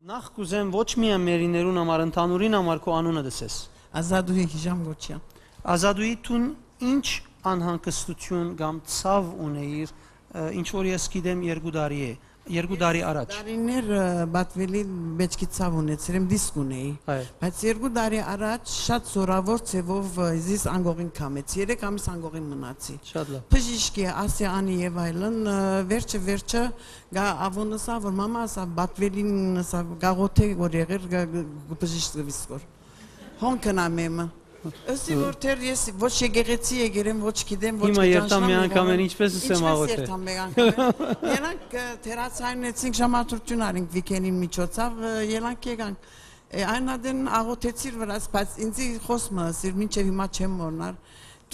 Նախ կուզեմ ոչ միայն մերիներուն համար, ընդհանուրին համար քո անունը դսես։ Ազատուհի հիժամ գոչյա։ Ազատուի տուն ինչ անհանգստություն կամ ցավ ունեիր, ինչ որ ես գիտեմ երկու տարի է, երկու տարի առաջ։ Տարիներ բատվելի մեջքի ցավ ունեցել եմ դիսկ ունեի։ Բայց երկու տարի առաջ շատ զորավոր ծևով զիս անգողին կամեց։ 3 ամիս անգողին մնացի։ Շատ լավ։ Բժիշկի ասյանի եւ այլն վերջը վերջը գա ավոնսա որ մամա ասա բատվելին ասա գաղոթե որ եղեր բժիշկը վիսկոր։ Հոն կնամեմ։ Ըսի որ թեր ես ոչ եկեղեցի եկերեմ ոչ գիտեմ ոչ Հիմա երթամ մի ճանաչում, անգամ են, ինչպես ասեմ Ինչպես աղոթե։ երթամ մեկ անգամ։ Երանք թերացայնեցինք ժամատրություն արինք վիկենին միջոցով երանք եկանք Է, այն ադեն աղոթեցիր վրաս բայց ինձի խոսմը ասիր մինչև հիմա չեմ մորնար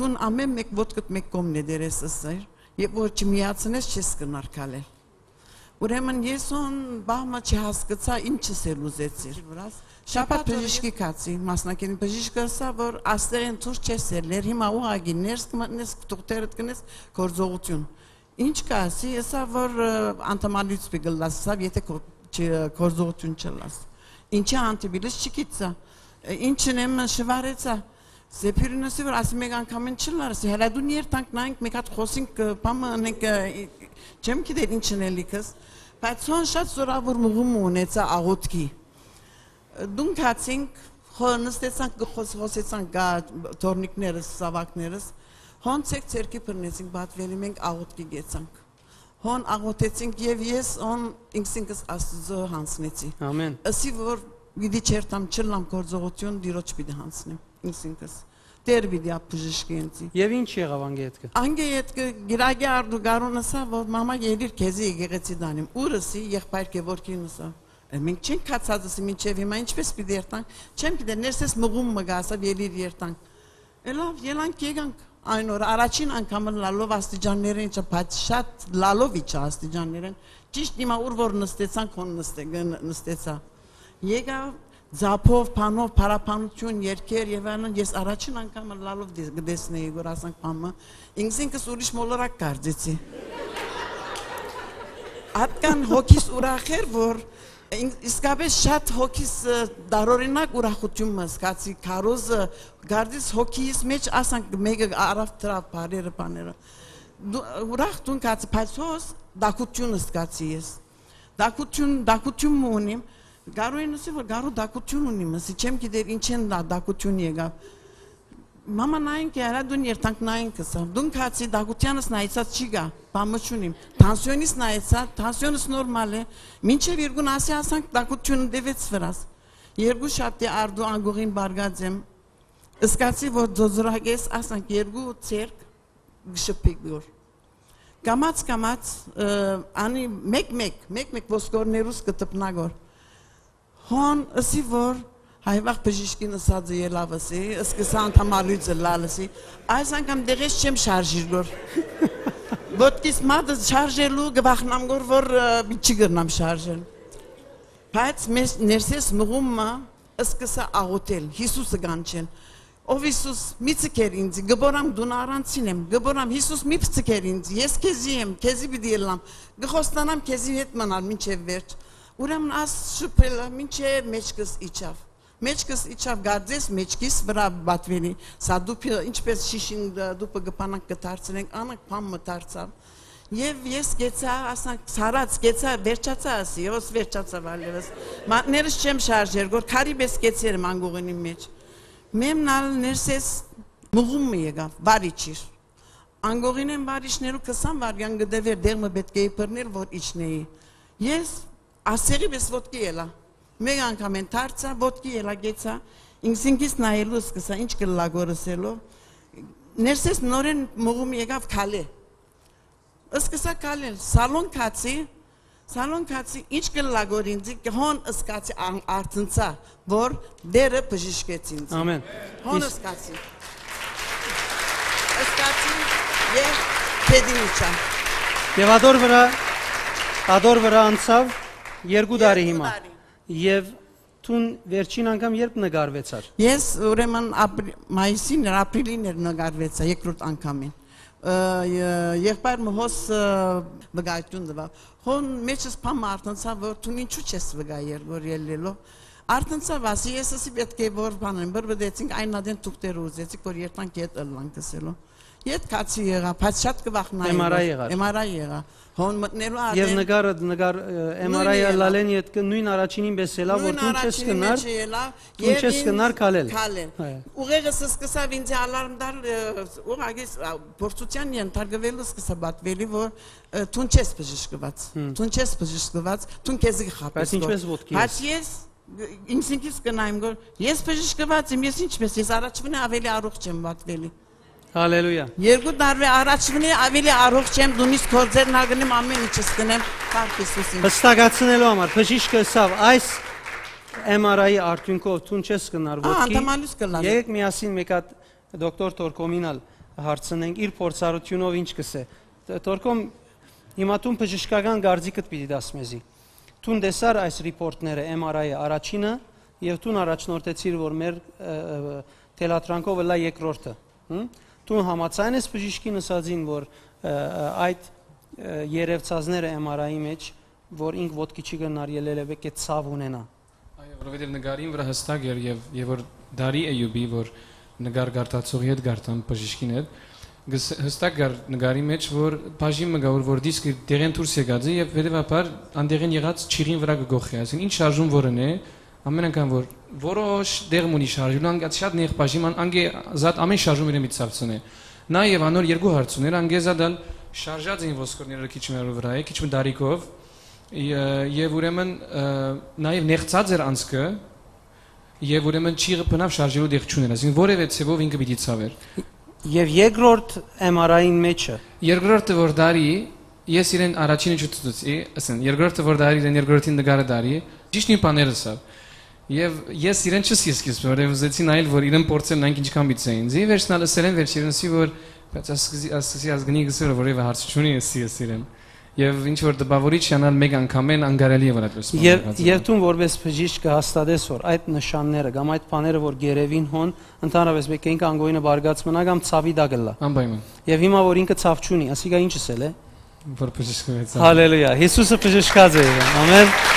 տուն ամեն մեկ ոտքդ մեկ կողմն է դերես ասիր եւ որ չմիացնես չես կնարկալել Ուրեմն ես on բամը չհասկացա ինչս է լուզեցիր վրաս Շաբաթ բժիշկի կացի մասնակին բժիշկը ասա որ աստեղեն ցույց չես ելներ հիմա ուղագի ներս կմտնես դոկտորդ կնես գործողություն Ինչ կասի ասա որ անտամալից պիգլասա եթե գործողություն չլաս Ինչի անտիբիլս չկիցա ինչն եմ շվարեցա Զեփիրինոսի որ ասի մեկ անգամ են չլարսի հələ դու երտանք նայենք մեկ հատ խոսենք բամը անենք չեմ գիտեր ինչն է լիքս բայց հոն շատ զորավոր մղում ունեցա աղոտքի դուն կացինք հոնստեցանք խոսեցանք գա տորնիկներս սավակներս հոնցեք ցերկի բռնեցինք բատվելի մենք աղոտքի գեցանք հոն աղոտեցինք եւ ես on ինքսինքս աստծո հանցնեցի Ամեն։ ասի որ գիտի չերտամ չլամ գործողություն դիրոջ պիտի հանցնեմ ինքսինքս դեր պիտի ապուժիշկի ինձի Եվ ինչ եղավ անգետքը։ Անգե այդ գիրագի արդու գարունսա որ մամա երիր քեզի եկեղեցի դանիմ ուրսի եղբայր կեվորքինսա մենք չենք կացածս մինչև հիմա ինչպես պիտի երտանք չեմ գիտեր ներսես մղում մգասա երիր երտանք Էլավ ելանք եկանք այն օր առաջին անգամ լալով աստիճաններեն չէ բայց շատ լալով իջա աստիճաններեն ճիշտ հիմա ուր որ նստեցանք հոն նստե նստեցա եկա Զափով, փանով, փարապանություն, երկեր եւ այլն ես առաջին անգամ լալով դեսնեի որ ասանք փամը ինքսինքս ուրիշ մոլորակ կարծեցի Ատկան հոգիս ուրախ էր որ իսկապես շատ հոգիս դարօրինակ ուրախություն մսկացի քարոզը գարդիս հոգիս մեջ ասանք մեկը արավ տրավ բարերը բաները ուրախ տուն կացի բայց հոս դակություն սկացի ես դակություն դակություն ունիմ Գարույնսի որ գարու դակություն ունիմ, ասի չեմ գիտեր ինչ են դա դակություն եկավ։ Մամա նային կի արա դուն երտանք նային կսա։ Դուն կացի դակությանս նայեցած չի գա, բամը չունիմ։ Տանսիոնից նայեցա, տանսիոնս նորմալ է։ Մինչև երկուն ասի ասանք դակությունը դեվեց վրաս։ Երկու շաբթի արդու անգողին բարգած եմ։ Սկացի որ դոզրագես ասանք երկու ցերկ գշպիկ գոր։ կամած ը, անի մեկ-մեկ, մեկ-մեկ ոսկորներուս կտպնագոր։ Հոն ասի որ հայվախ բժիշկին ասած է ելավսի, սկսա անդամալույցը լալսի, այս անգամ դեղես չեմ շարժիր գոր։ Ոտքիս մատը շարժելու գվախնամ գոր որ չի գրնամ շարժել։ Բայց մեզ ներսես մղումը սկսա աղոթել, Հիսուսը գանչել։ Ով Հիսուս մի ցկեր ինձ, գբորամ դուն առանցին եմ, գբորամ Հիսուս մի ցկեր ինձ, ես քեզի եմ, քեզի պիտի ելամ։ Գխոստանամ քեզի հետ մնալ մինչև վերջ։ Ուրեմն աս շփելը մինչև մեջքս իջավ։ Մեջքս իջավ գարձես մեջքիս վրա բատվելի։ Սա դուփը ինչպես շիշին դուփը գպանակ կդարձնենք, անակ փամ մտարցավ։ Եվ ես գեցա, ասանք, սարած գեցա, վերջացա ասի, ոս վերջացա վալևս։ Մատներս չեմ շարժեր, որ քարիբես գեցեր մանգուղինի մեջ։ Մեմնալ ներսես մղում եկավ, բարիչիր։ Անգողին են բարիչներու 20 վարյան գդեվեր դերմը պետք է իբրներ, որ իջնեի։ Ես ասերի պես ոտքի ելա։ Մեկ անգամ են դարձա, ոտքի ելա գեցա։ Ինքսինքից նայելու սկսա, ինչ կլա գորսելով։ Ներսես նորեն մղում եկավ քալե։ Սկսա քալել, սալոն քացի, սալոն քացի, ինչ կլա գոր ինձ, հոն սկացի արցնցա, որ դերը բժիշկեց ինձ։ Ամեն։ Հոն սկացի։ Սկացի եւ քեդինիչա։ Եվ ադոր վրա ադոր վրա անցավ երկու տարի հիմա։ Եվ տուն վերջին անգամ երբ նկարվեցար։ Ես ուրեմն մայիսին ապրիլին էր նկարվեցա երկրորդ անգամին։ եղբայր մհոս վգայտուն դվա հոն մեջս փամ արտնցա որ դու ինչու չես վգա երգոր ելլելով արտնցա վասի եսսի պետք է որ բանեն բրբդեցինք այն ադեն թուղթեր ուզեցիք որ երտանք ետ ըլլանք դսելով Ետ կացի եղա, բայց շատ կվախնայի։ MRI եղավ։ MRI եղա։ Հոն մտնելու Եվ ադեն նկարը նկար MRI-ը լալեն իդ կը նույն առաջինին բեսելա որ դու չես կնար դու չես կնար քալել։ Քալել։ Ուղեղս սկսավ ինձ ալարմ դալ ուղղակի փորձության ենթարկվելու սկսա բատվելի որ դու չես բժշկված։ Դու չես բժշկված, դու քեզի խապես։ Բայց ինչպես ոտքի Բայց ես ինձ ինքս կնայեմ որ ես բժշկված եմ, ես ինչպես ես առաջվին ավելի առողջ եմ բատվելի։ Հալելույա։ Երկու տարվա առաջվին ավելի առողջ եմ, դունից կորձերն ագնեմ ամեն ինչս կնեմ, Փառք Հիսուսին։ Հստակացնելու համար բժիշկը սավ այս MRI-ի արդյունքով ցուն չես Ահա, ոտքի։ անդամալուց կլան։ Եկեք միասին մեկ հատ դոկտոր Տորկոմինալ հարցնենք իր փորձառությունով ինչ կսե։ Տորկոմ հիմա ցուն բժշկական գարձիկդ պիտի դաս մեզի։ Ցուն դեսար այս ռիպորտները MRI-ը առաջինը եւ ցուն առաջնորդեցիր որ մեր թելատրանքով լա երկրորդը։ Հմ? Ցուն համացայն ես բժիշկի նսածին որ այդ երևցածները MRI-ի մեջ որ ինք ոտքի չի գնար ելել է պետք է ցավ ունենա։ Այո, որովհետև նկարին վրա հստակ էր եւ եւ որ դարի էյուբի որ նկար գարտացողի հետ գարտան բժիշկին հետ հստակ գար նկարի մեջ որ բաժին մգա որ որ դիսկը դերեն դուրս եկած է եւ հետեւաբար անդերեն եղած ճիրին վրա գողի այսին ինչ շարժում որն է ամեն անգամ որ որոշ դերմ ունի շարժում անգա շատ նեղ բաժիման անգե զատ ամեն շարժում իրեն միցավցնե նաեւ անոր երկու հարց ուներ անգե զադալ շարժած էին ոսկորները քիչ մերով վրա է քիչ Ե- եւ ուրեմն նաեւ նեղծած էր անցքը եւ ուրեմն ճիղը բնավ շարժելու դեղ չուներ այսինքն որևէ ցեվով ինքը պիտի ցավեր Եվ երկրորդ MRI-ին մեջը երկրորդը որ դարի ես իրեն առաջինը չծուցի ասեն երկրորդը որ դարի իրեն երկրորդին նկարը դարի ճիշտ նույն բաները սա եւ ես իրեն չս ես քիզ որև ուզեցի նայել որ իրեն փորձել նայենք ինչքան բիծ էին զի վերջնալ ասել են վերջինսի որ բայց ասկզի ասկզի ազգնի գսերը որևէ հարց չունի ես ես իրեն եւ ինչ որ դպավորիչ անալ մեկ անգամ են անգարելի է որ այդպես եւ դու որպես բժիշկ կհաստատես որ այդ նշանները կամ այդ բաները որ գերևին հոն ընդհանրապես մեկ ինք անգոյնը բարգած մնա կամ ցավի դա գլա անպայման եւ հիմա որ ինքը ցավ չունի ասիկա ինչս էլ է որ բժիշկ է հալելույա հիսուսը բժշկած է ամեն